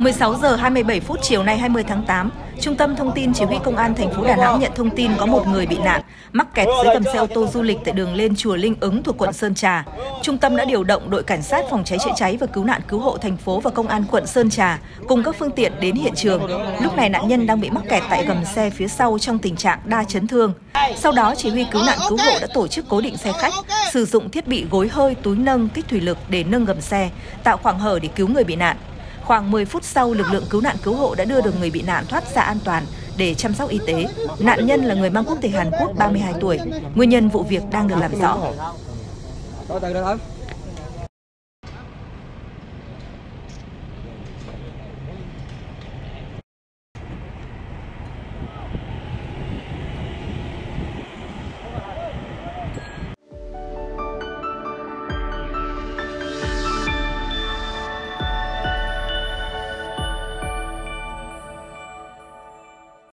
16 giờ 27 phút chiều nay 20 tháng 8, Trung tâm Thông tin Chỉ huy Công an thành phố Đà Nẵng nhận thông tin có một người bị nạn, mắc kẹt dưới gầm xe ô tô du lịch tại đường lên chùa Linh Ứng thuộc quận Sơn Trà. Trung tâm đã điều động đội cảnh sát phòng cháy chữa cháy và cứu nạn cứu hộ thành phố và công an quận Sơn Trà cùng các phương tiện đến hiện trường. Lúc này nạn nhân đang bị mắc kẹt tại gầm xe phía sau trong tình trạng đa chấn thương. Sau đó, chỉ huy cứu nạn cứu hộ đã tổ chức cố định xe khách, sử dụng thiết bị gối hơi, túi nâng, kích thủy lực để nâng gầm xe, tạo khoảng hở để cứu người bị nạn. Khoảng 10 phút sau, lực lượng cứu nạn cứu hộ đã đưa được người bị nạn thoát ra an toàn để chăm sóc y tế. Nạn nhân là người mang quốc tịch Hàn Quốc 32 tuổi. Nguyên nhân vụ việc đang được làm rõ.